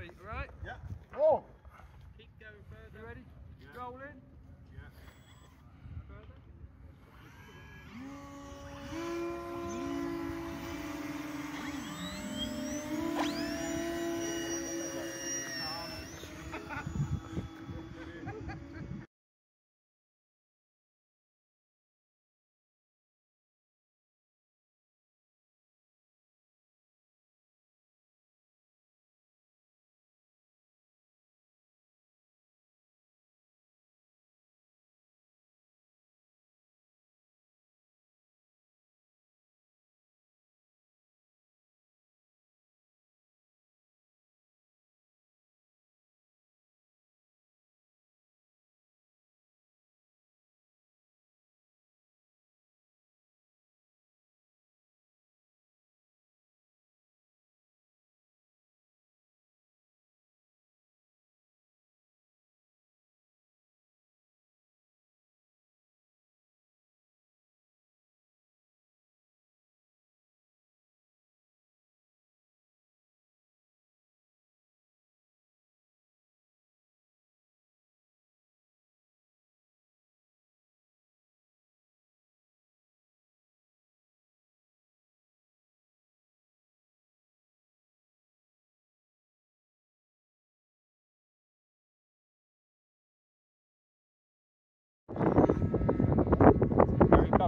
Pete, right?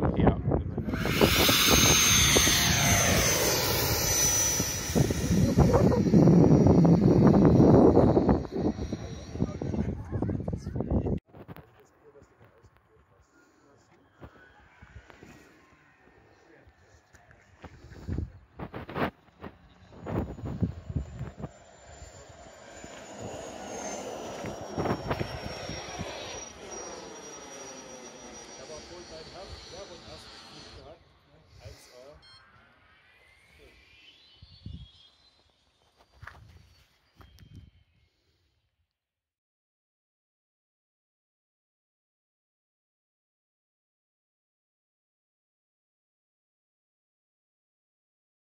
problem here.